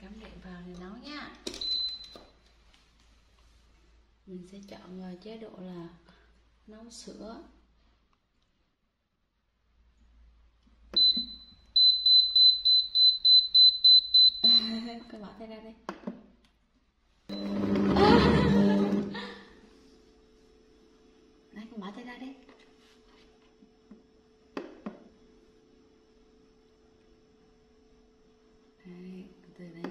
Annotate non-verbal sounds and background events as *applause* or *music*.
cắm điện vào để nấu nha. Mình sẽ chọn à, chế độ là nấu sữa. Con bỏ tay ra đi. *laughs* Đấy, con bỏ tay ra đi. Đấy, từ đây